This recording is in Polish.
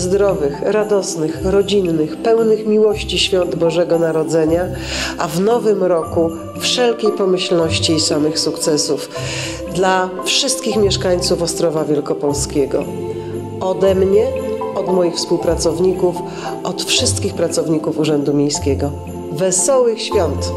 zdrowych, radosnych, rodzinnych, pełnych miłości świąt Bożego Narodzenia, a w nowym roku wszelkiej pomyślności i samych sukcesów dla wszystkich mieszkańców Ostrowa Wielkopolskiego. Ode mnie, od moich współpracowników, od wszystkich pracowników Urzędu Miejskiego. Wesołych świąt!